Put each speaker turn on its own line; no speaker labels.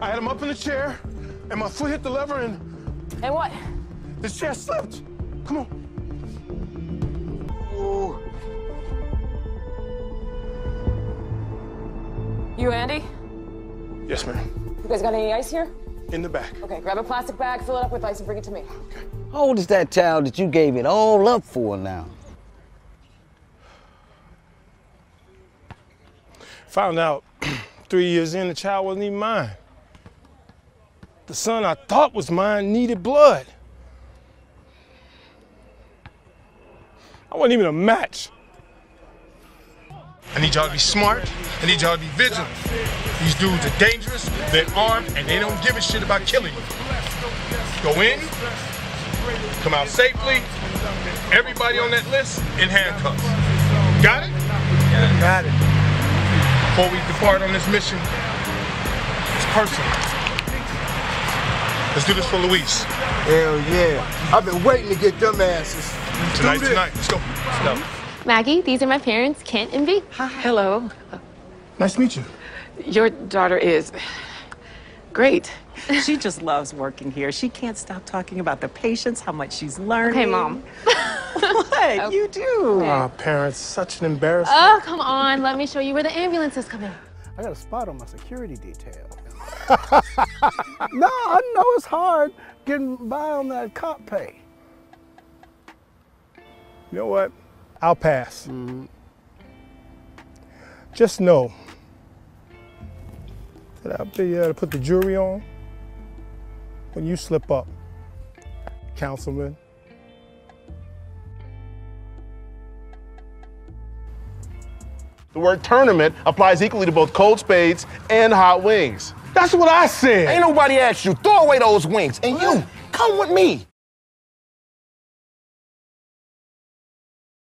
I had him up in the chair, and my foot hit the lever, and
And what?
the chair slipped. Come on.
Ooh.
You, Andy?
Yes, ma'am.
You guys got any ice here?
In the back.
Okay, grab a plastic bag, fill it up with ice, and bring it to me. Okay.
How old is that child that you gave it all up for now?
Found out three years in, the child wasn't even mine. The son I thought was mine needed blood. I wasn't even a match. I need y'all to be smart. I need y'all to be vigilant. These dudes are dangerous, they're armed, and they don't give a shit about killing you. Go in, come out safely. Everybody on that list in handcuffs. Got it?
Got it.
Before we depart on this mission, it's personal. Let's do this for Luis.
Hell yeah. I've been waiting to get them asses.
Tonight, tonight. Let's go. Let's go.
Maggie, these are my parents, Kent and V. Hi.
Hello.
Nice to meet you.
Your daughter is great. She just loves working here. She can't stop talking about the patients, how much she's learning.
Okay, Mom.
What? You do.
Ah, parents, such an embarrassment.
Oh, come on. Let me show you where the ambulance is coming.
I got a spot on my security detail. no, I know it's hard getting by on that cop pay.
You know what? I'll pass. Mm-hmm. Just know that I'll be able to put the jury on when you slip up, councilman.
The word tournament applies equally to both cold spades and hot wings.
That's what I said.
Ain't nobody asked you. Throw away those wings. And you, come with me.